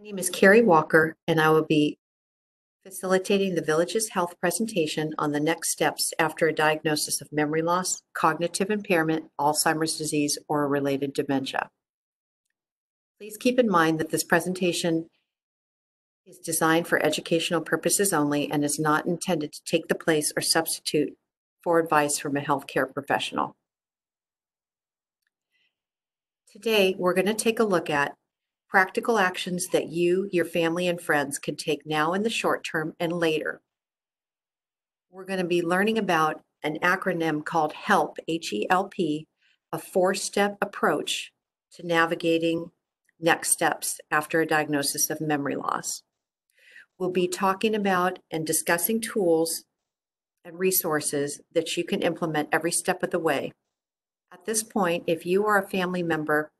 My name is Carrie Walker, and I will be facilitating the village's health presentation on the next steps after a diagnosis of memory loss, cognitive impairment, Alzheimer's disease, or related dementia. Please keep in mind that this presentation is designed for educational purposes only and is not intended to take the place or substitute for advice from a healthcare professional. Today, we're going to take a look at practical actions that you, your family, and friends can take now in the short term and later. We're going to be learning about an acronym called HELP, H E L P, a four step approach to navigating next steps after a diagnosis of memory loss. We'll be talking about and discussing tools and resources that you can implement every step of the way. At this point, if you or a family member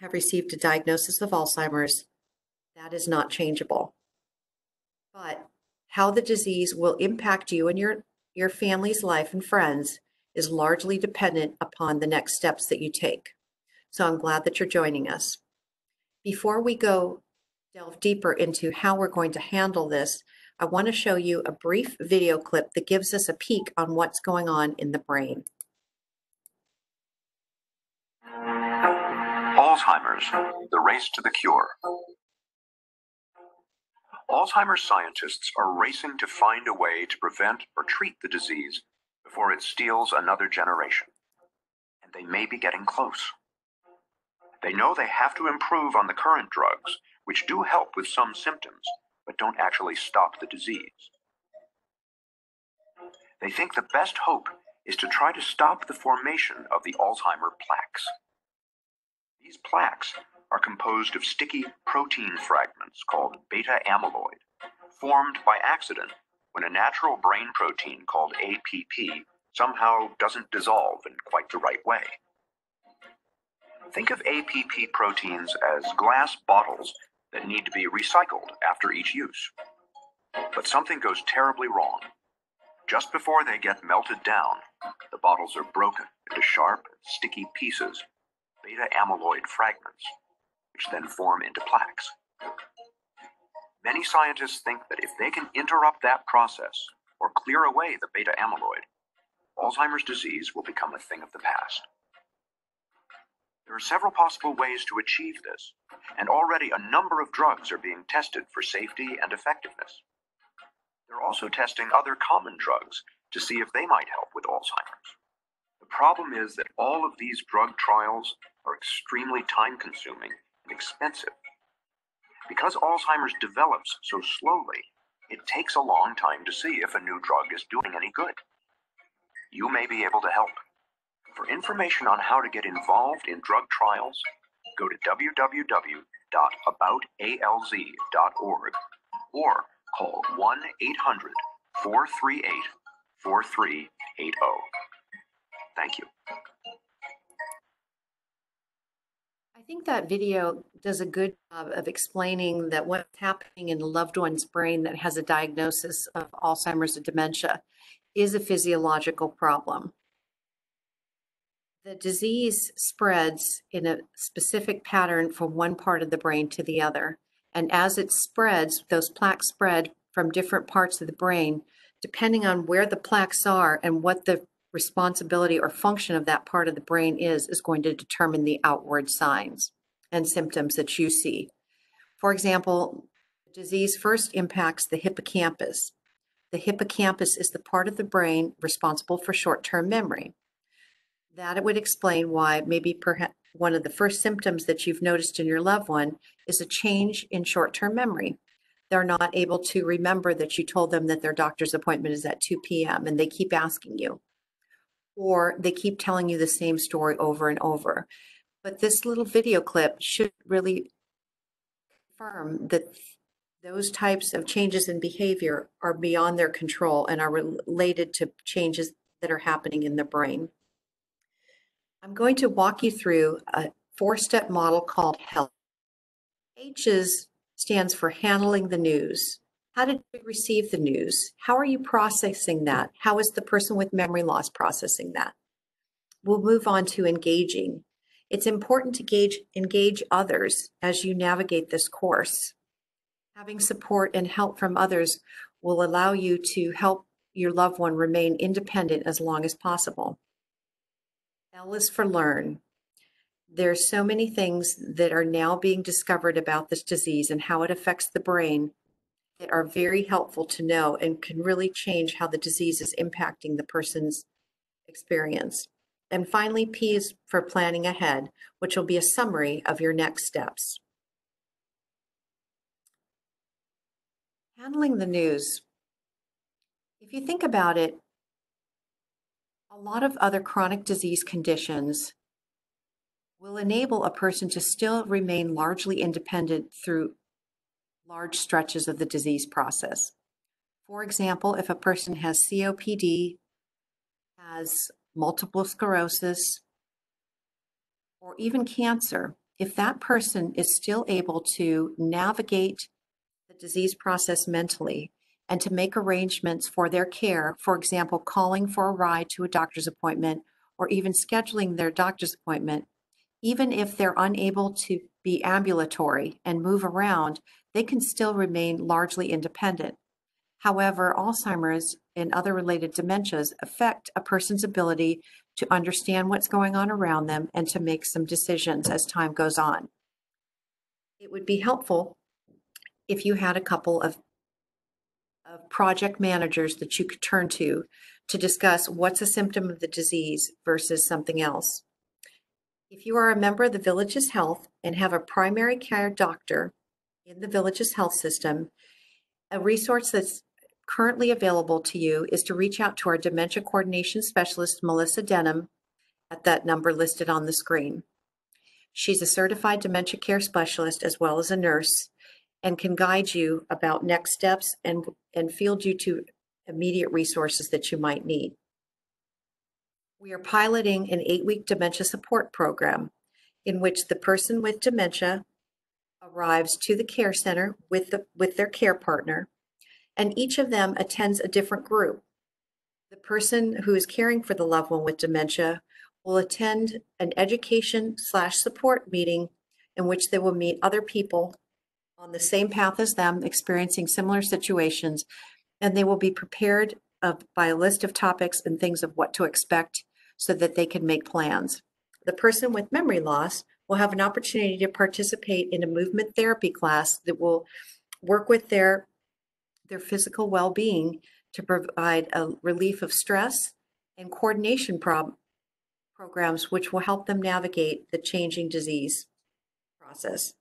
have received a diagnosis of Alzheimer's, that is not changeable. But how the disease will impact you and your, your family's life and friends is largely dependent upon the next steps that you take. So I'm glad that you're joining us. Before we go delve deeper into how we're going to handle this, I want to show you a brief video clip that gives us a peek on what's going on in the brain. Alzheimer's, the race to the cure. Alzheimer's scientists are racing to find a way to prevent or treat the disease before it steals another generation. And they may be getting close. They know they have to improve on the current drugs, which do help with some symptoms, but don't actually stop the disease. They think the best hope is to try to stop the formation of the Alzheimer plaques. These plaques are composed of sticky protein fragments called beta amyloid, formed by accident when a natural brain protein called APP somehow doesn't dissolve in quite the right way. Think of APP proteins as glass bottles that need to be recycled after each use. But something goes terribly wrong. Just before they get melted down, the bottles are broken into sharp, sticky pieces, beta amyloid fragments, which then form into plaques. Many scientists think that if they can interrupt that process or clear away the beta amyloid, Alzheimer's disease will become a thing of the past. There are several possible ways to achieve this, and already a number of drugs are being tested for safety and effectiveness. They're also testing other common drugs to see if they might help with Alzheimer's. The problem is that all of these drug trials are extremely time consuming and expensive. Because Alzheimer's develops so slowly, it takes a long time to see if a new drug is doing any good. You may be able to help. For information on how to get involved in drug trials, go to www.aboutalz.org or call 1 800 438 4380. Thank you. Think that video does a good job of explaining that what's happening in a loved one's brain that has a diagnosis of Alzheimer's or dementia is a physiological problem. The disease spreads in a specific pattern from one part of the brain to the other. And as it spreads, those plaques spread from different parts of the brain, depending on where the plaques are and what the responsibility or function of that part of the brain is, is going to determine the outward signs and symptoms that you see. For example, disease first impacts the hippocampus. The hippocampus is the part of the brain responsible for short term memory. That it would explain why maybe perhaps one of the first symptoms that you've noticed in your loved one is a change in short term memory. They're not able to remember that you told them that their doctor's appointment is at 2 p.m. and they keep asking you, or they keep telling you the same story over and over. But this little video clip should really confirm that those types of changes in behavior are beyond their control and are related to changes that are happening in the brain. I'm going to walk you through a four-step model called HELP. H is, stands for handling the news. How did you receive the news? How are you processing that? How is the person with memory loss processing that? We'll move on to engaging. It's important to gauge, engage others as you navigate this course. Having support and help from others will allow you to help your loved one remain independent as long as possible. L is for learn. There's so many things that are now being discovered about this disease and how it affects the brain that are very helpful to know and can really change how the disease is impacting the person's experience. And finally, P is for planning ahead, which will be a summary of your next steps. Handling the news. If you think about it, a lot of other chronic disease conditions will enable a person to still remain largely independent through large stretches of the disease process. For example, if a person has COPD, has multiple sclerosis, or even cancer, if that person is still able to navigate the disease process mentally and to make arrangements for their care, for example, calling for a ride to a doctor's appointment or even scheduling their doctor's appointment, even if they're unable to be ambulatory and move around, they can still remain largely independent. However, Alzheimer's and other related dementias affect a person's ability to understand what's going on around them and to make some decisions as time goes on. It would be helpful if you had a couple of, of project managers that you could turn to to discuss what's a symptom of the disease versus something else. If you are a member of the Villages Health and have a primary care doctor in the Villages Health System, a resource that's currently available to you is to reach out to our dementia coordination specialist, Melissa Denham, at that number listed on the screen. She's a certified dementia care specialist as well as a nurse and can guide you about next steps and, and field you to immediate resources that you might need. We are piloting an eight week dementia support program in which the person with dementia arrives to the care center with, the, with their care partner, and each of them attends a different group. The person who is caring for the loved one with dementia will attend an education slash support meeting in which they will meet other people on the same path as them, experiencing similar situations, and they will be prepared of, by a list of topics and things of what to expect so that they can make plans. The person with memory loss will have an opportunity to participate in a movement therapy class that will work with their, their physical well being to provide a relief of stress and coordination prob- programs, which will help them navigate the changing disease process.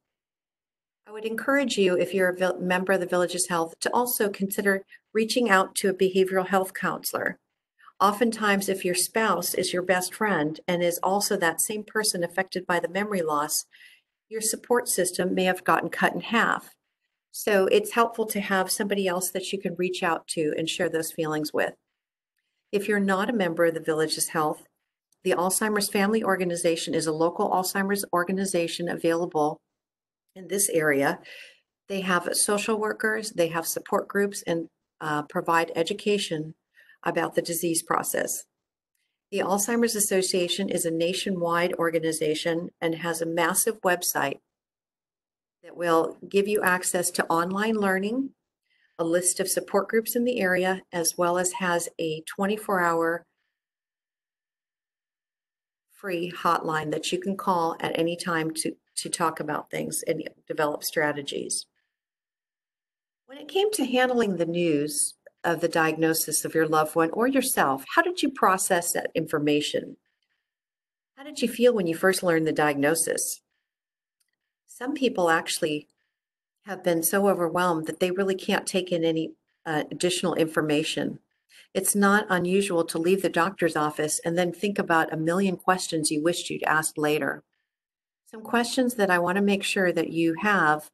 I would encourage you, if you're a member of the Villages Health, to also consider reaching out to a behavioral health counselor. Oftentimes, if your spouse is your best friend and is also that same person affected by the memory loss, your support system may have gotten cut in half. So it's helpful to have somebody else that you can reach out to and share those feelings with. If you're not a member of the Villages Health, the Alzheimer's Family Organization is a local Alzheimer's organization available in this area. They have social workers, they have support groups, and uh, provide education about the disease process. The Alzheimer's Association is a nationwide organization and has a massive website that will give you access to online learning, a list of support groups in the area, as well as has a 24 hour free hotline that you can call at any time to, to talk about things and develop strategies. When it came to handling the news, of the diagnosis of your loved one or yourself, how did you process that information? How did you feel when you first learned the diagnosis? Some people actually have been so overwhelmed that they really can't take in any uh, additional information. It's not unusual to leave the doctor's office and then think about a million questions you wished you'd asked later. Some questions that I want to make sure that you have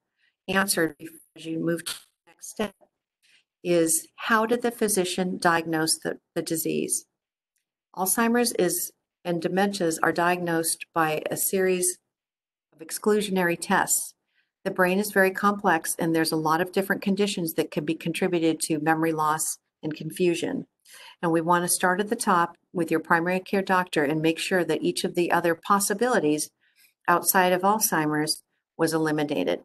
answered as you move to the next step is how did the physician diagnose the, the disease? Alzheimer's is and dementias are diagnosed by a series of exclusionary tests. The brain is very complex and there's a lot of different conditions that can be contributed to memory loss and confusion. And we want to start at the top with your primary care doctor and make sure that each of the other possibilities outside of Alzheimer's was eliminated.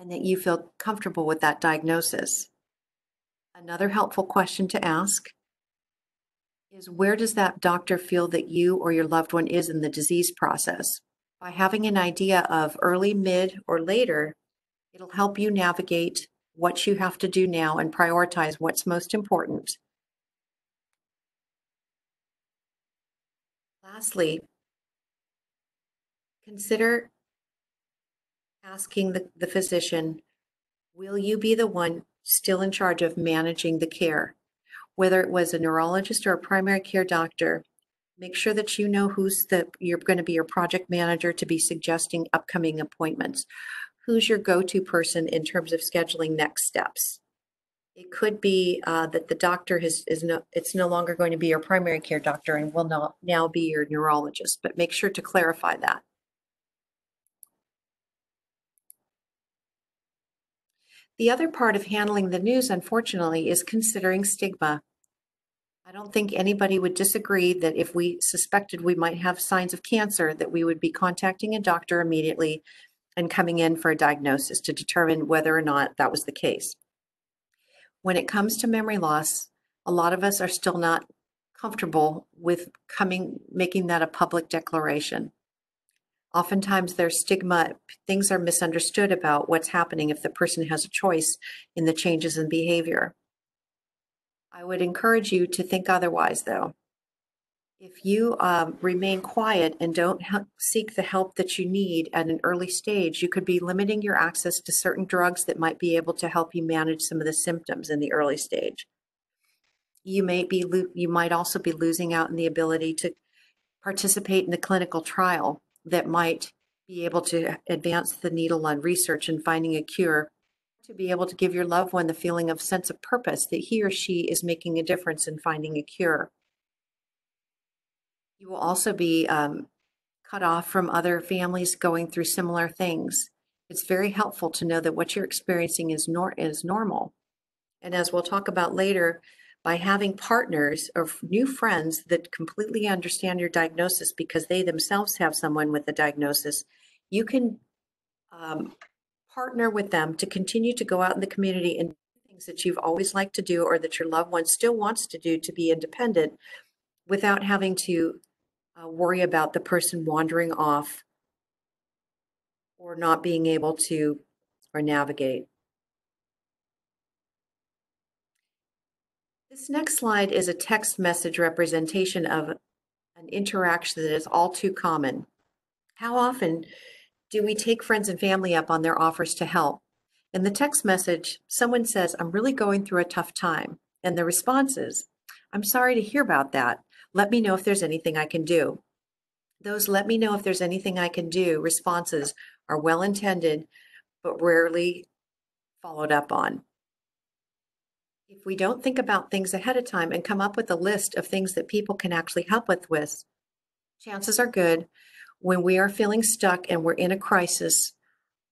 and that you feel comfortable with that diagnosis. Another helpful question to ask is where does that doctor feel that you or your loved one is in the disease process? By having an idea of early, mid, or later, it'll help you navigate what you have to do now and prioritize what's most important. Lastly, consider asking the, the physician, will you be the one still in charge of managing the care? Whether it was a neurologist or a primary care doctor, make sure that you know who's the you're going to be your project manager to be suggesting upcoming appointments. Who's your go-to person in terms of scheduling next steps? It could be uh, that the doctor has, is no, it's no longer going to be your primary care doctor and will not now be your neurologist, but make sure to clarify that. The other part of handling the news, unfortunately, is considering stigma. I don't think anybody would disagree that if we suspected we might have signs of cancer, that we would be contacting a doctor immediately and coming in for a diagnosis to determine whether or not that was the case. When it comes to memory loss, a lot of us are still not comfortable with coming making that a public declaration. Oftentimes there's stigma, things are misunderstood about what's happening if the person has a choice in the changes in behavior. I would encourage you to think otherwise, though. If you um, remain quiet and don't seek the help that you need at an early stage, you could be limiting your access to certain drugs that might be able to help you manage some of the symptoms in the early stage. You may be you might also be losing out in the ability to participate in the clinical trial that might be able to advance the needle on research and finding a cure to be able to give your loved one the feeling of sense of purpose that he or she is making a difference in finding a cure. You will also be um, cut off from other families going through similar things. It's very helpful to know that what you're experiencing is, nor- is normal. And as we'll talk about later, by having partners or new friends that completely understand your diagnosis because they themselves have someone with a diagnosis, you can um, partner with them to continue to go out in the community and things that you've always liked to do or that your loved one still wants to do to be independent without having to uh, worry about the person wandering off or not being able to or navigate. This next slide is a text message representation of an interaction that is all too common. How often do we take friends and family up on their offers to help? In the text message, someone says, I'm really going through a tough time. And the response is, I'm sorry to hear about that. Let me know if there's anything I can do. Those let me know if there's anything I can do responses are well intended, but rarely followed up on. If we don't think about things ahead of time and come up with a list of things that people can actually help with, with chances are good when we are feeling stuck and we're in a crisis,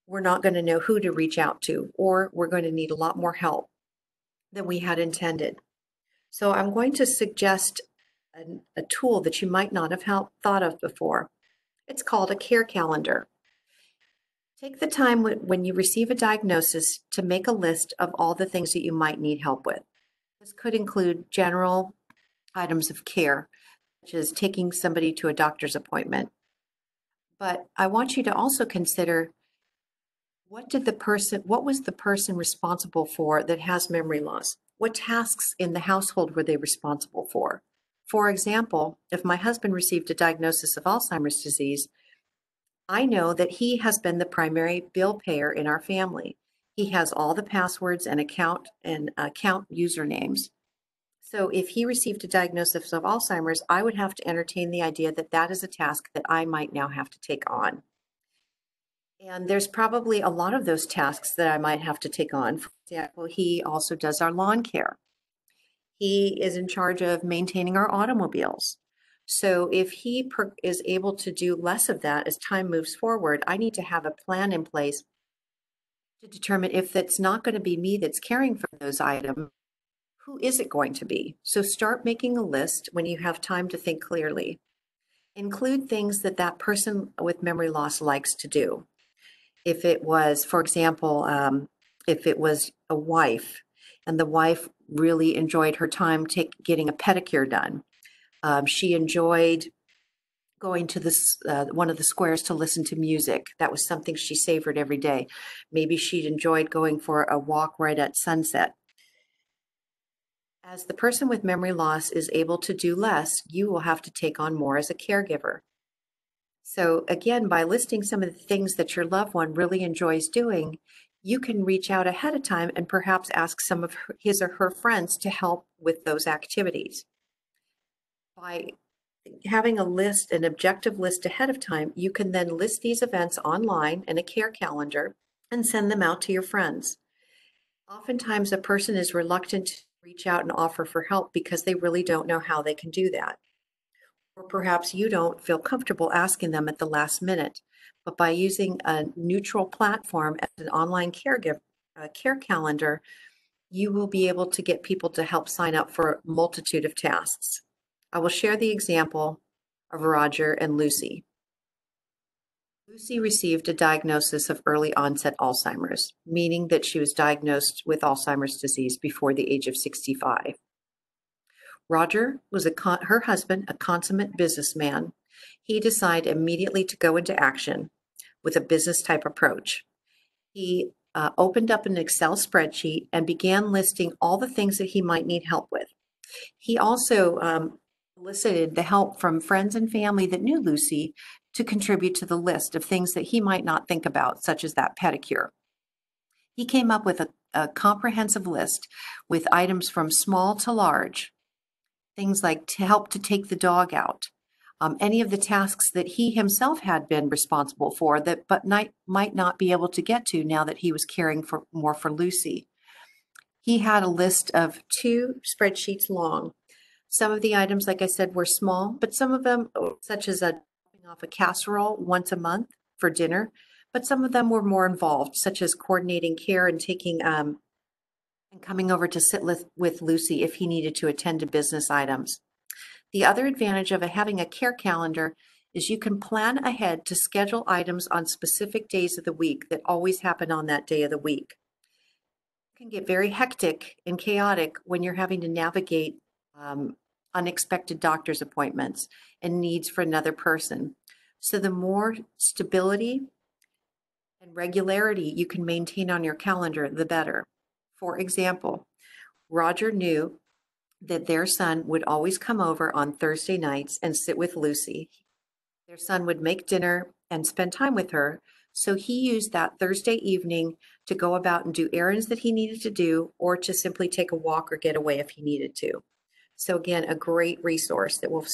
we're not going to know who to reach out to, or we're going to need a lot more help than we had intended. So I'm going to suggest a, a tool that you might not have help, thought of before. It's called a care calendar. Take the time when you receive a diagnosis to make a list of all the things that you might need help with. This could include general items of care, such as taking somebody to a doctor's appointment. But I want you to also consider what did the person what was the person responsible for that has memory loss? What tasks in the household were they responsible for? For example, if my husband received a diagnosis of Alzheimer's disease, I know that he has been the primary bill payer in our family. He has all the passwords and account and account usernames. So if he received a diagnosis of Alzheimer's, I would have to entertain the idea that that is a task that I might now have to take on. And there's probably a lot of those tasks that I might have to take on. For example, he also does our lawn care. He is in charge of maintaining our automobiles. So if he per- is able to do less of that as time moves forward, I need to have a plan in place to determine if it's not going to be me that's caring for those items, who is it going to be? So start making a list when you have time to think clearly. Include things that that person with memory loss likes to do. If it was, for example, um, if it was a wife and the wife really enjoyed her time take, getting a pedicure done. Um, she enjoyed going to this uh, one of the squares to listen to music. That was something she savored every day. Maybe she enjoyed going for a walk right at sunset. As the person with memory loss is able to do less, you will have to take on more as a caregiver. So, again, by listing some of the things that your loved one really enjoys doing, you can reach out ahead of time and perhaps ask some of his or her friends to help with those activities. By having a list, an objective list ahead of time, you can then list these events online in a care calendar and send them out to your friends. Oftentimes, a person is reluctant to reach out and offer for help because they really don't know how they can do that. Or perhaps you don't feel comfortable asking them at the last minute. But by using a neutral platform as an online caregiver, uh, care calendar, you will be able to get people to help sign up for a multitude of tasks. I will share the example of Roger and Lucy. Lucy received a diagnosis of early onset Alzheimer's, meaning that she was diagnosed with Alzheimer's disease before the age of 65. Roger was a con- her husband, a consummate businessman. He decided immediately to go into action with a business type approach. He uh, opened up an Excel spreadsheet and began listing all the things that he might need help with. He also um, elicited the help from friends and family that knew Lucy to contribute to the list of things that he might not think about, such as that pedicure. He came up with a, a comprehensive list with items from small to large, things like to help to take the dog out, um, any of the tasks that he himself had been responsible for that but might, might not be able to get to now that he was caring for more for Lucy. He had a list of two spreadsheets long. Some of the items, like I said, were small, but some of them, such as a off a casserole once a month for dinner, but some of them were more involved, such as coordinating care and taking um, and coming over to sit with, with Lucy if he needed to attend to business items. The other advantage of having a care calendar is you can plan ahead to schedule items on specific days of the week that always happen on that day of the week. It can get very hectic and chaotic when you're having to navigate um, unexpected doctor's appointments and needs for another person. So the more stability and regularity you can maintain on your calendar, the better. For example, Roger knew that their son would always come over on Thursday nights and sit with Lucy. Their son would make dinner and spend time with her. So he used that Thursday evening to go about and do errands that he needed to do or to simply take a walk or get away if he needed to. So, again, a great resource that will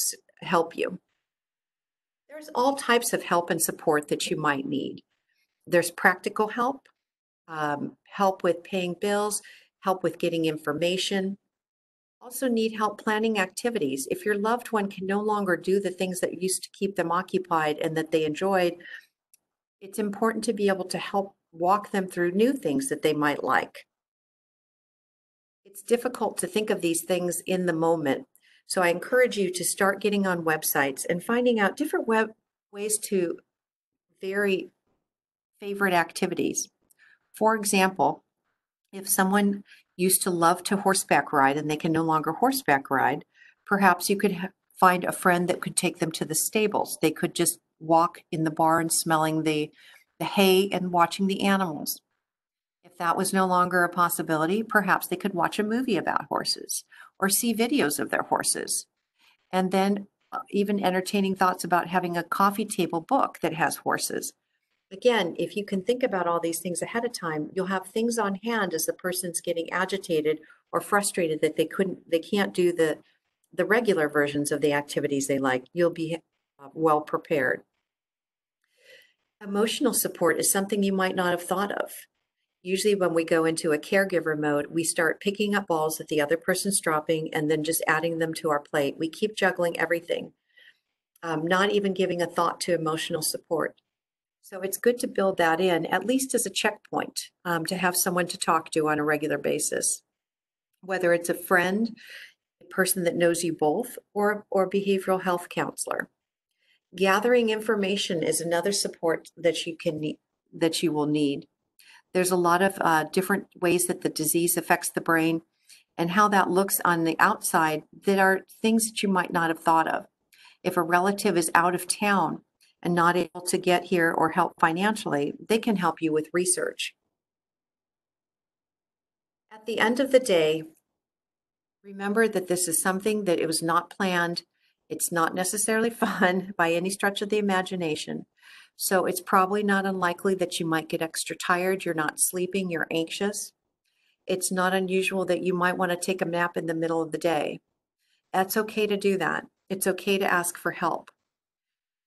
help you. There's all types of help and support that you might need. There's practical help, um, help with paying bills, help with getting information, also need help planning activities. If your loved one can no longer do the things that used to keep them occupied and that they enjoyed, it's important to be able to help walk them through new things that they might like. It's difficult to think of these things in the moment. So I encourage you to start getting on websites and finding out different web ways to vary favorite activities. For example, if someone used to love to horseback ride and they can no longer horseback ride, perhaps you could find a friend that could take them to the stables. They could just walk in the barn smelling the, the hay and watching the animals. If that was no longer a possibility, perhaps they could watch a movie about horses or see videos of their horses. And then uh, even entertaining thoughts about having a coffee table book that has horses again, if you can think about all these things ahead of time, you'll have things on hand as the person's getting agitated or frustrated that they couldn't, they can't do the the regular versions of the activities they like. You'll be uh, well prepared. Emotional support is something you might not have thought of. Usually, when we go into a caregiver mode, we start picking up balls that the other person's dropping and then just adding them to our plate. We keep juggling everything, um, not even giving a thought to emotional support. So it's good to build that in, at least as a checkpoint, um, to have someone to talk to on a regular basis. Whether it's a friend, a person that knows you both, or, or behavioral health counselor. Gathering information is another support that you can that you will need. There's a lot of uh, different ways that the disease affects the brain and how that looks on the outside that are things that you might not have thought of. If a relative is out of town and not able to get here or help financially, they can help you with research. At the end of the day, remember that this is something that it was not planned. It's not necessarily fun by any stretch of the imagination. So it's probably not unlikely that you might get extra tired, you're not sleeping, you're anxious. It's not unusual that you might want to take a nap in the middle of the day. That's okay to do that. It's okay to ask for help.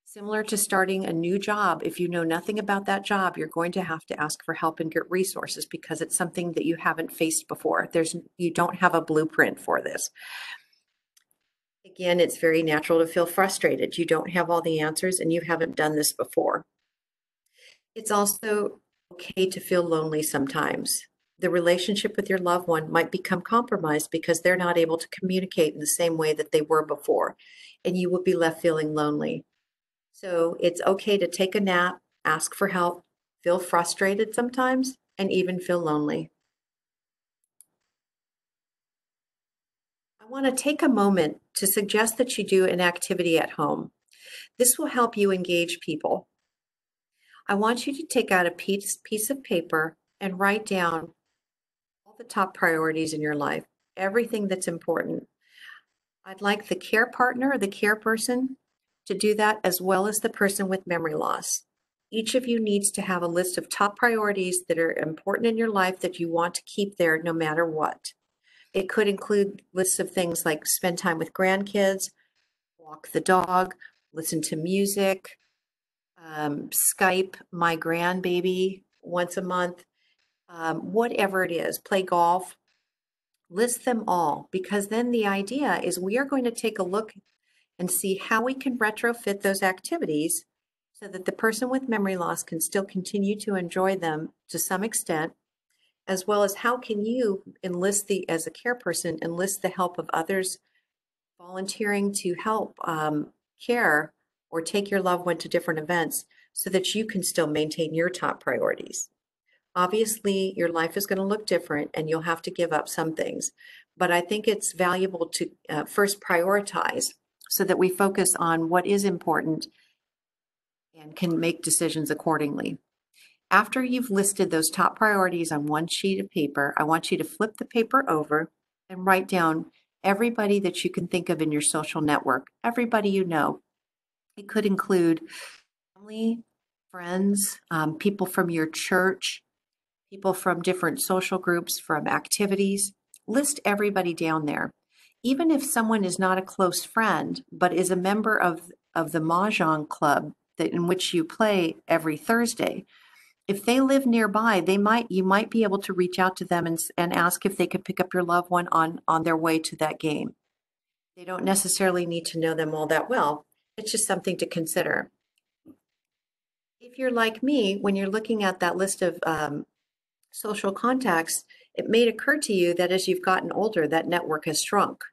Similar to starting a new job, if you know nothing about that job, you're going to have to ask for help and get resources because it's something that you haven't faced before. There's you don't have a blueprint for this. Again, it's very natural to feel frustrated. You don't have all the answers and you haven't done this before. It's also okay to feel lonely sometimes. The relationship with your loved one might become compromised because they're not able to communicate in the same way that they were before, and you will be left feeling lonely. So it's okay to take a nap, ask for help, feel frustrated sometimes, and even feel lonely. I want to take a moment to suggest that you do an activity at home. This will help you engage people. I want you to take out a piece, piece of paper and write down all the top priorities in your life, everything that's important. I'd like the care partner the care person to do that as well as the person with memory loss. Each of you needs to have a list of top priorities that are important in your life that you want to keep there no matter what. It could include lists of things like spend time with grandkids, walk the dog, listen to music, um, Skype my grandbaby once a month, um, whatever it is, play golf. List them all because then the idea is we are going to take a look and see how we can retrofit those activities so that the person with memory loss can still continue to enjoy them to some extent as well as how can you enlist the, as a care person, enlist the help of others volunteering to help um, care or take your loved one to different events so that you can still maintain your top priorities. Obviously, your life is going to look different and you'll have to give up some things, but I think it's valuable to uh, first prioritize so that we focus on what is important and can make decisions accordingly. After you've listed those top priorities on one sheet of paper, I want you to flip the paper over and write down everybody that you can think of in your social network, everybody you know. It could include family, friends, um, people from your church, people from different social groups, from activities. List everybody down there. Even if someone is not a close friend, but is a member of, of the Mahjong club that in which you play every Thursday, if they live nearby, they might you might be able to reach out to them and, and ask if they could pick up your loved one on on their way to that game. They don't necessarily need to know them all that well. It's just something to consider. If you're like me, when you're looking at that list of um, social contacts, it may occur to you that as you've gotten older, that network has shrunk.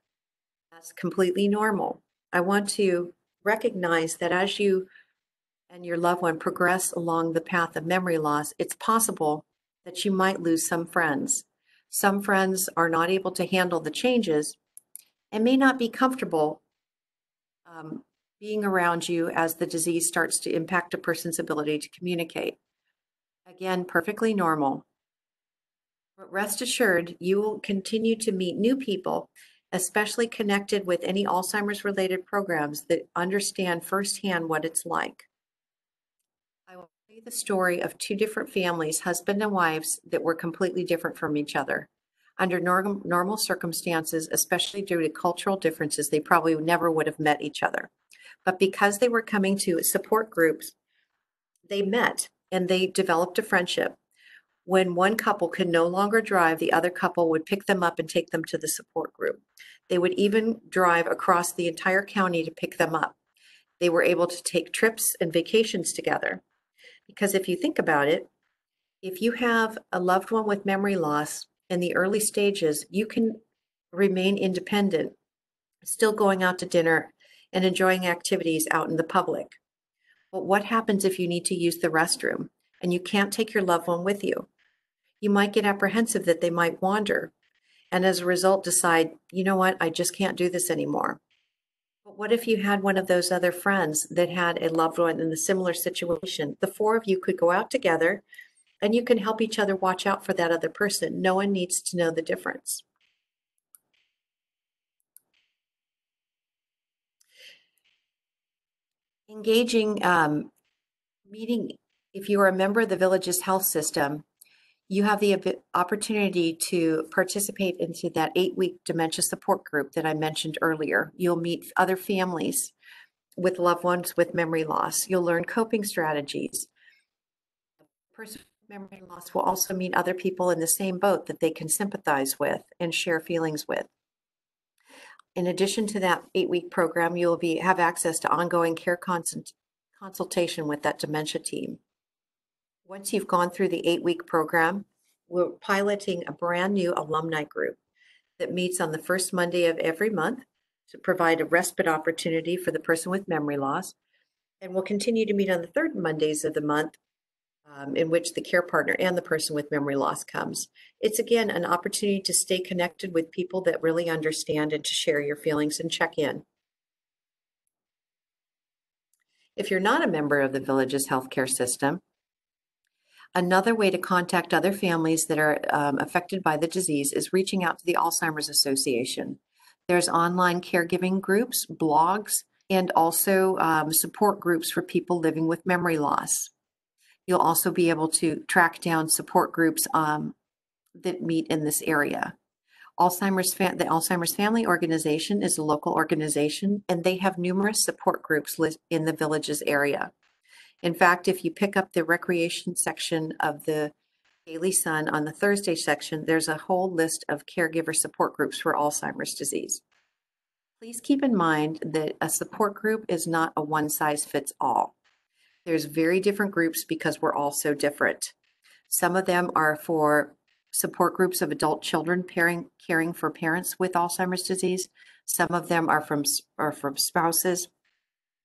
That's completely normal. I want to recognize that as you and your loved one progress along the path of memory loss, it's possible that you might lose some friends. Some friends are not able to handle the changes and may not be comfortable um, being around you as the disease starts to impact a person's ability to communicate. Again, perfectly normal. But rest assured, you will continue to meet new people, especially connected with any Alzheimer's related programs that understand firsthand what it's like the story of two different families, husband and wives, that were completely different from each other. Under norm, normal circumstances, especially due to cultural differences, they probably never would have met each other. But because they were coming to support groups, they met and they developed a friendship. When one couple could no longer drive, the other couple would pick them up and take them to the support group. They would even drive across the entire county to pick them up. They were able to take trips and vacations together. Because if you think about it, if you have a loved one with memory loss in the early stages, you can remain independent, still going out to dinner and enjoying activities out in the public. But what happens if you need to use the restroom and you can't take your loved one with you. You might get apprehensive that they might wander, and as a result, decide, you know what, I just can't do this anymore. What if you had one of those other friends that had a loved one in a similar situation? The four of you could go out together and you can help each other watch out for that other person. No one needs to know the difference. Engaging, um, meeting, if you are a member of the village's health system, you have the opportunity to participate into that eight-week dementia support group that I mentioned earlier. You'll meet other families with loved ones with memory loss. You'll learn coping strategies. The person with memory loss will also meet other people in the same boat that they can sympathize with and share feelings with. In addition to that eight-week program, you'll be have access to ongoing care consult, consultation with that dementia team. Once you've gone through the eight-week program, we're piloting a brand-new alumni group that meets on the first Monday of every month to provide a respite opportunity for the person with memory loss. And we'll continue to meet on the third Mondays of the month um, in which the care partner and the person with memory loss comes. It's again an opportunity to stay connected with people that really understand and to share your feelings and check in. If you're not a member of the village's healthcare system, Another way to contact other families that are um, affected by the disease is reaching out to the Alzheimer's Association. There's online caregiving groups, blogs, and also um, support groups for people living with memory loss. You'll also be able to track down support groups um, that meet in this area. Alzheimer's the Alzheimer's Family Organization is a local organization, and they have numerous support groups in the village's area. In fact, if you pick up the recreation section of the Daily Sun on the Thursday section, there's a whole list of caregiver support groups for Alzheimer's disease. Please keep in mind that a support group is not a one size fits all. There's very different groups because we're all so different. Some of them are for support groups of adult children pairing, caring for parents with Alzheimer's disease. Some of them are from are from spouses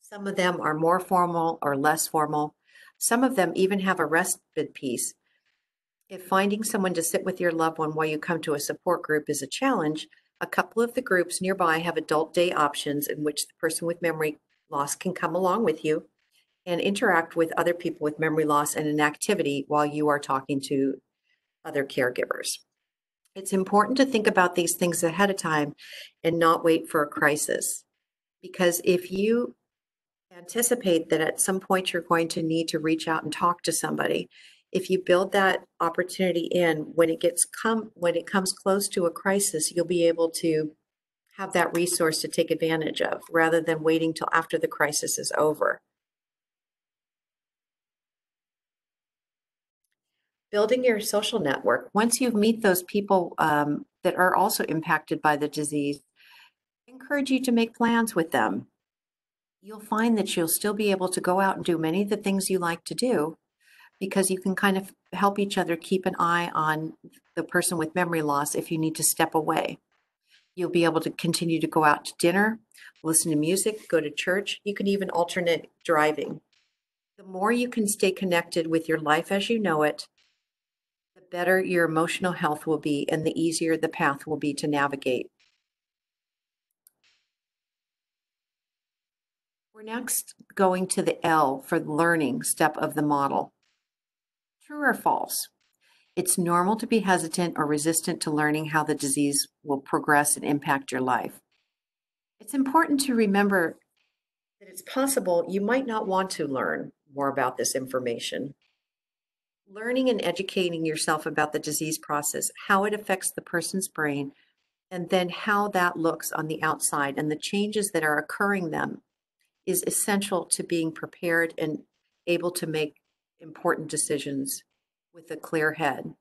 some of them are more formal or less formal. Some of them even have a respite piece. If finding someone to sit with your loved one while you come to a support group is a challenge, a couple of the groups nearby have adult day options in which the person with memory loss can come along with you and interact with other people with memory loss and an activity while you are talking to other caregivers. It's important to think about these things ahead of time and not wait for a crisis. Because if you anticipate that at some point you're going to need to reach out and talk to somebody. If you build that opportunity in when it gets come when it comes close to a crisis you'll be able to have that resource to take advantage of rather than waiting till after the crisis is over. Building your social network. Once you meet those people um, that are also impacted by the disease I encourage you to make plans with them you'll find that you'll still be able to go out and do many of the things you like to do because you can kind of help each other keep an eye on the person with memory loss if you need to step away. You'll be able to continue to go out to dinner, listen to music, go to church. You can even alternate driving. The more you can stay connected with your life as you know it, the better your emotional health will be and the easier the path will be to navigate. We're next going to the L for the learning step of the model. True or false? It's normal to be hesitant or resistant to learning how the disease will progress and impact your life. It's important to remember that it's possible you might not want to learn more about this information. Learning and educating yourself about the disease process, how it affects the person's brain, and then how that looks on the outside and the changes that are occurring them is essential to being prepared and able to make important decisions with a clear head.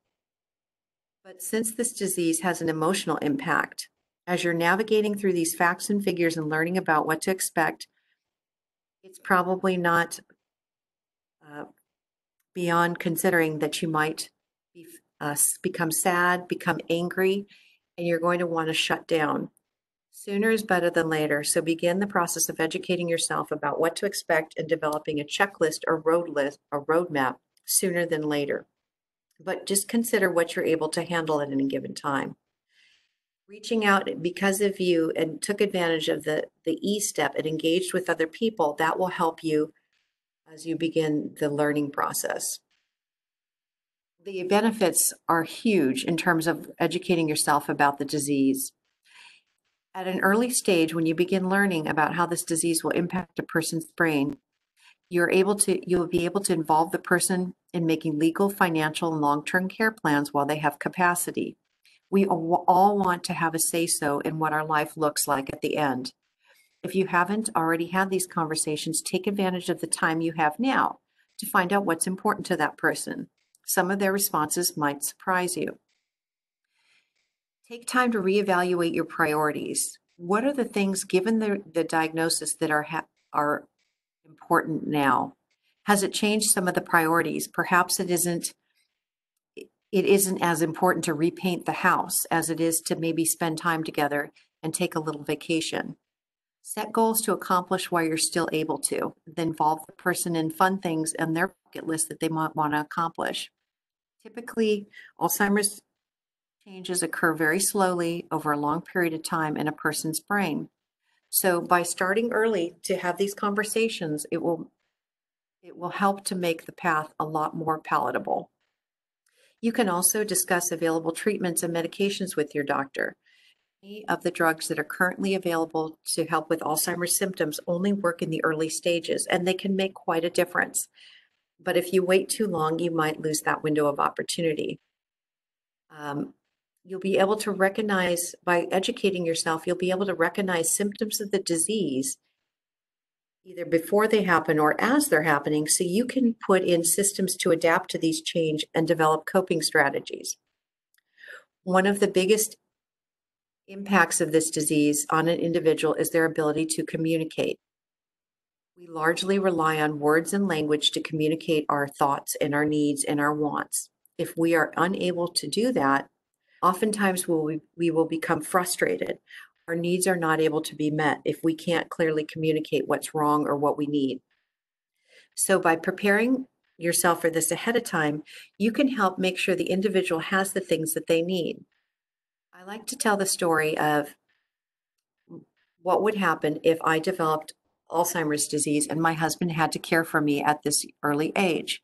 But since this disease has an emotional impact, as you're navigating through these facts and figures and learning about what to expect, it's probably not uh, beyond considering that you might be, uh, become sad, become angry, and you're going to want to shut down. Sooner is better than later, so begin the process of educating yourself about what to expect and developing a checklist or road list or roadmap sooner than later. But just consider what you're able to handle at any given time. Reaching out because of you and took advantage of the, the E step and engaged with other people, that will help you as you begin the learning process. The benefits are huge in terms of educating yourself about the disease. At an early stage, when you begin learning about how this disease will impact a person's brain, you're able to you'll be able to involve the person in making legal, financial, and long-term care plans while they have capacity. We all want to have a say-so in what our life looks like at the end. If you haven't already had these conversations, take advantage of the time you have now to find out what's important to that person. Some of their responses might surprise you. Take time to reevaluate your priorities. What are the things, given the, the diagnosis, that are, ha- are important now? Has it changed some of the priorities? Perhaps it isn't it isn't as important to repaint the house as it is to maybe spend time together and take a little vacation. Set goals to accomplish while you're still able to. Then involve the person in fun things and their bucket list that they might want to accomplish. Typically, Alzheimer's changes occur very slowly over a long period of time in a person's brain. So by starting early to have these conversations, it will it will help to make the path a lot more palatable. You can also discuss available treatments and medications with your doctor. Many of the drugs that are currently available to help with Alzheimer's symptoms only work in the early stages, and they can make quite a difference. But if you wait too long, you might lose that window of opportunity. Um, you'll be able to recognize, by educating yourself, you'll be able to recognize symptoms of the disease either before they happen or as they're happening, so you can put in systems to adapt to these change and develop coping strategies. One of the biggest impacts of this disease on an individual is their ability to communicate. We largely rely on words and language to communicate our thoughts and our needs and our wants. If we are unable to do that, oftentimes we'll, we will become frustrated our needs are not able to be met if we can't clearly communicate what's wrong or what we need. So, by preparing yourself for this ahead of time, you can help make sure the individual has the things that they need. I like to tell the story of what would happen if I developed Alzheimer's disease and my husband had to care for me at this early age.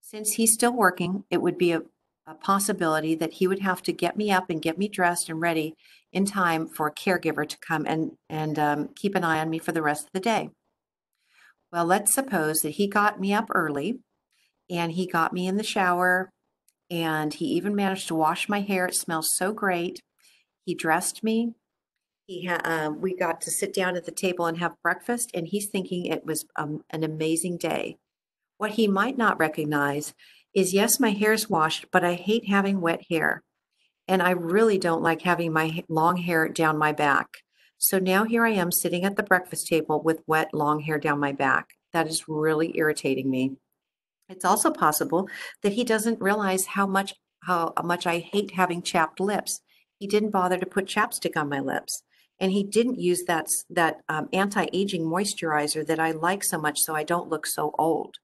Since he's still working, it would be a, a possibility that he would have to get me up and get me dressed and ready in time for a caregiver to come and, and um, keep an eye on me for the rest of the day. Well, let's suppose that he got me up early and he got me in the shower and he even managed to wash my hair. It smells so great. He dressed me. He ha- um, we got to sit down at the table and have breakfast, and he's thinking it was um, an amazing day. What he might not recognize is yes, my hair is washed, but I hate having wet hair. And I really don't like having my long hair down my back. So now here I am sitting at the breakfast table with wet long hair down my back. That is really irritating me. It's also possible that he doesn't realize how much how much I hate having chapped lips. He didn't bother to put chapstick on my lips, and he didn't use that that um, anti-aging moisturizer that I like so much, so I don't look so old.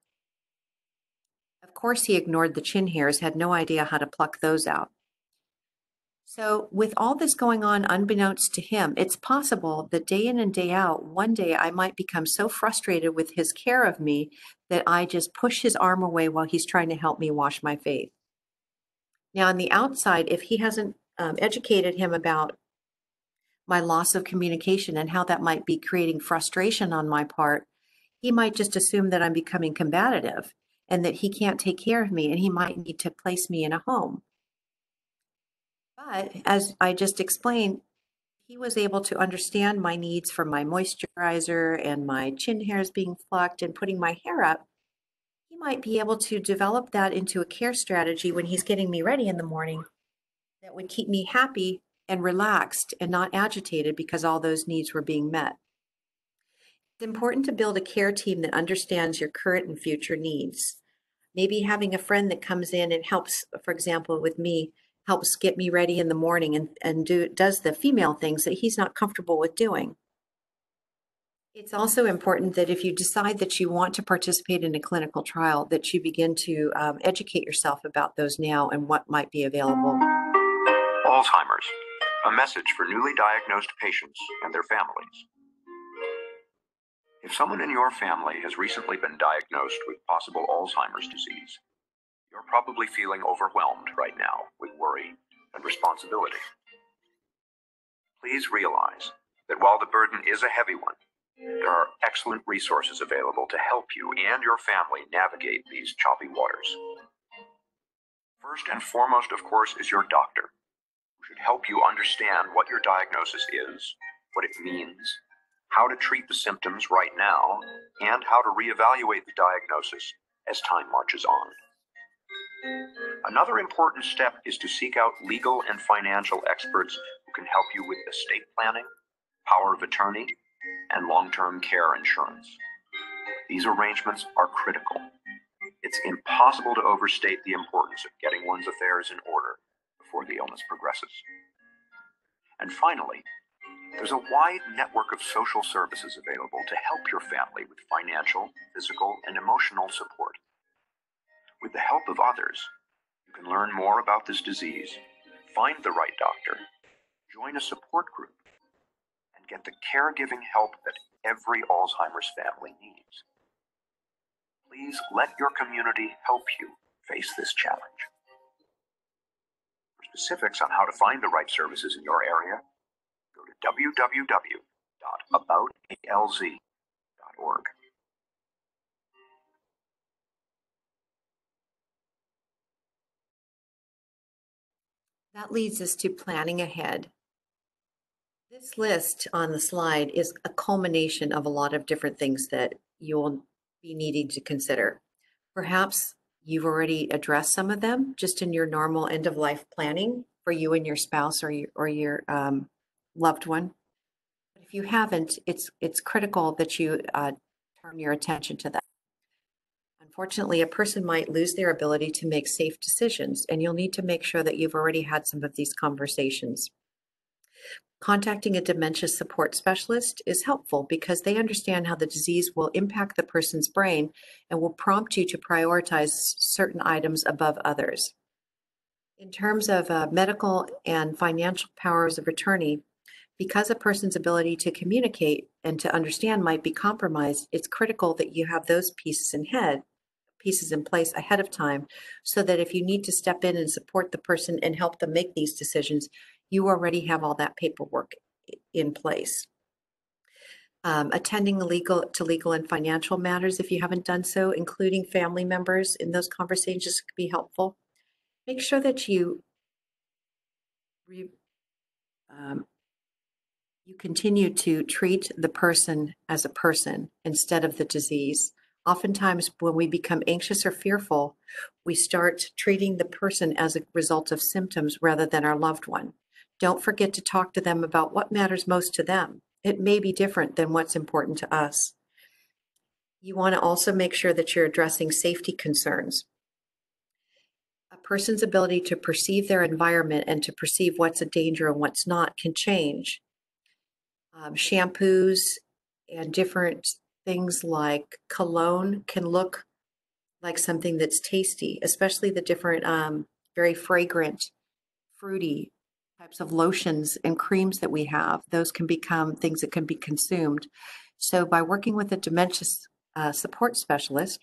Course, he ignored the chin hairs, had no idea how to pluck those out. So, with all this going on unbeknownst to him, it's possible that day in and day out, one day I might become so frustrated with his care of me that I just push his arm away while he's trying to help me wash my face. Now, on the outside, if he hasn't um, educated him about my loss of communication and how that might be creating frustration on my part, he might just assume that I'm becoming combative and that he can't take care of me and he might need to place me in a home. But as I just explained, he was able to understand my needs for my moisturizer and my chin hairs being plucked and putting my hair up. He might be able to develop that into a care strategy when he's getting me ready in the morning that would keep me happy and relaxed and not agitated because all those needs were being met. It's important to build a care team that understands your current and future needs. Maybe having a friend that comes in and helps, for example, with me, helps get me ready in the morning and, and do does the female things that he's not comfortable with doing. It's also important that if you decide that you want to participate in a clinical trial, that you begin to um, educate yourself about those now and what might be available. Alzheimer's, a message for newly diagnosed patients and their families. If someone in your family has recently been diagnosed with possible Alzheimer's disease, you're probably feeling overwhelmed right now with worry and responsibility. Please realize that while the burden is a heavy one, there are excellent resources available to help you and your family navigate these choppy waters. First and foremost, of course, is your doctor, who should help you understand what your diagnosis is, what it means, how to treat the symptoms right now, and how to reevaluate the diagnosis as time marches on. Another important step is to seek out legal and financial experts who can help you with estate planning, power of attorney, and long-term care insurance. These arrangements are critical. It's impossible to overstate the importance of getting one's affairs in order before the illness progresses. And finally, there's a wide network of social services available to help your family with financial, physical, and emotional support. With the help of others, you can learn more about this disease, find the right doctor, join a support group, and get the caregiving help that every Alzheimer's family needs. Please let your community help you face this challenge. For specifics on how to find the right services in your area, www.aboutalz.org. That leads us to planning ahead. This list on the slide is a culmination of a lot of different things that you'll be needing to consider. Perhaps you've already addressed some of them just in your normal end of life planning for you and your spouse or your, or your um, loved one. If you haven't, it's it's critical that you uh, turn your attention to that. Unfortunately, a person might lose their ability to make safe decisions, and you'll need to make sure that you've already had some of these conversations. Contacting a dementia support specialist is helpful because they understand how the disease will impact the person's brain and will prompt you to prioritize certain items above others. In terms of uh, medical and financial powers of attorney, because a person's ability to communicate and to understand might be compromised, it's critical that you have those pieces in head pieces in place ahead of time so that if you need to step in and support the person and help them make these decisions, you already have all that paperwork in place. Um, attending legal to legal and financial matters if you haven't done so, including family members in those conversations could be helpful. Make sure that you re, um, you continue to treat the person as a person instead of the disease. Oftentimes, when we become anxious or fearful, we start treating the person as a result of symptoms rather than our loved one. Don't forget to talk to them about what matters most to them. It may be different than what's important to us. You want to also make sure that you're addressing safety concerns. A person's ability to perceive their environment and to perceive what's a danger and what's not can change. Um, shampoos and different things like cologne can look like something that's tasty, especially the different um, very fragrant, fruity types of lotions and creams that we have, those can become things that can be consumed. So by working with a dementia uh, support specialist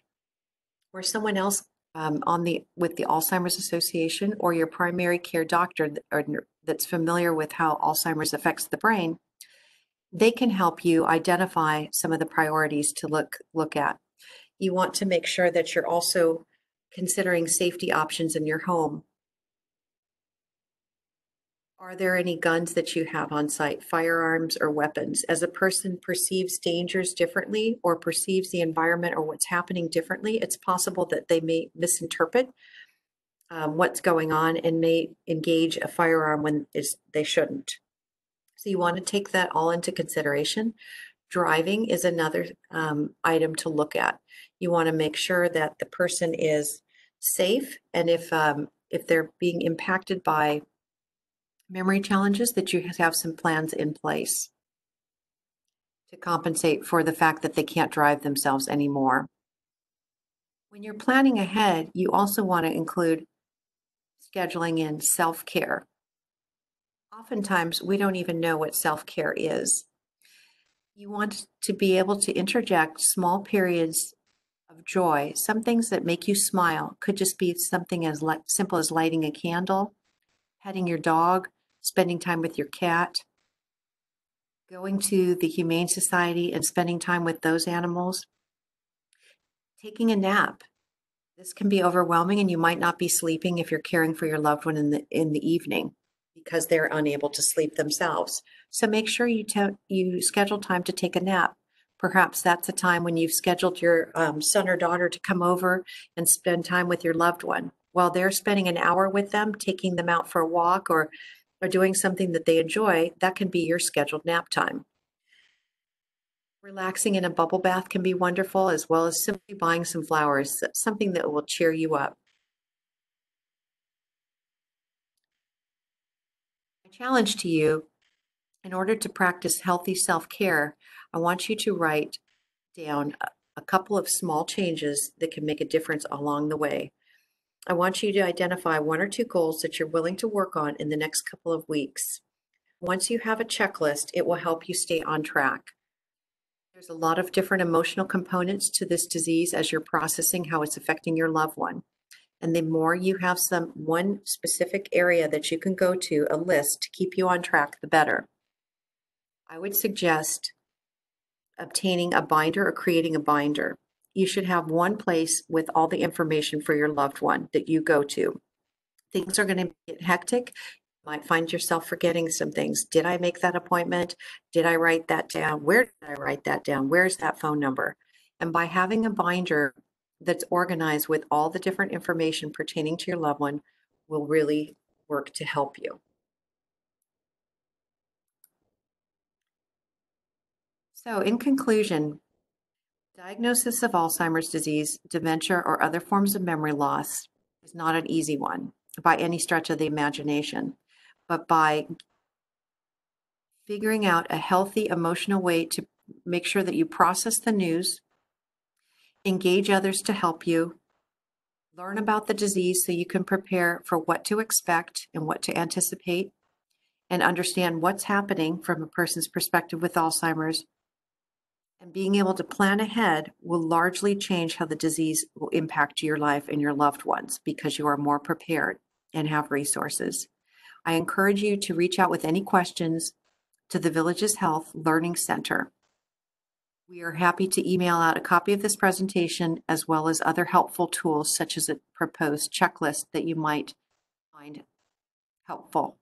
or someone else um, on the with the Alzheimer's Association or your primary care doctor that, or, that's familiar with how Alzheimer's affects the brain, they can help you identify some of the priorities to look look at. You want to make sure that you're also considering safety options in your home are there any guns that you have on site, firearms or weapons? As a person perceives dangers differently or perceives the environment or what's happening differently, it's possible that they may misinterpret um, what's going on and may engage a firearm when they shouldn't. So you want to take that all into consideration. Driving is another um, item to look at. You want to make sure that the person is safe and if um, if they're being impacted by memory challenges that you have some plans in place. to compensate for the fact that they can't drive themselves anymore. When you're planning ahead, you also want to include scheduling in self care. Oftentimes, we don't even know what self care is. You want to be able to interject small periods of joy, some things that make you smile. Could just be something as li- simple as lighting a candle, petting your dog, spending time with your cat, going to the Humane Society and spending time with those animals, taking a nap. This can be overwhelming and you might not be sleeping if you're caring for your loved one in the in the evening because they're unable to sleep themselves. So make sure you you schedule time to take a nap. Perhaps that's a time when you've scheduled your um, son or daughter to come over and spend time with your loved one. While they're spending an hour with them, taking them out for a walk or or doing something that they enjoy, that can be your scheduled nap time. Relaxing in a bubble bath can be wonderful, as well as simply buying some flowers, something that will cheer you up. Challenge to you in order to practice healthy self care, I want you to write down a- a couple of small changes that can make a difference along the way. I want you to identify one or two goals that you're willing to work on in the next couple of weeks. Once you have a checklist, it will help you stay on track. There's a lot of different emotional components to this disease as you're processing how it's affecting your loved one. And the more you have some one specific area that you can go to, a list to keep you on track, the better. I would suggest obtaining a binder or creating a binder. You should have one place with all the information for your loved one that you go to. Things are going to get hectic. You might find yourself forgetting some things. Did I make that appointment? Did I write that down? Where did I write that down? Where's that phone number? And by having a binder that's organized with all the different information pertaining to your loved one will really work to help you. So, in conclusion, diagnosis of Alzheimer's disease, dementia, or other forms of memory loss is not an easy one by any stretch of the imagination, but by figuring out a healthy emotional way to make sure that you process the news, engage others to help you, learn about the disease so you can prepare for what to expect and what to anticipate, and understand what's happening from a person's perspective with Alzheimer's. And being able to plan ahead will largely change how the disease will impact your life and your loved ones because you are more prepared and have resources. I encourage you to reach out with any questions to the Villages Health Learning Center. We are happy to email out a copy of this presentation as well as other helpful tools such as a proposed checklist that you might find helpful.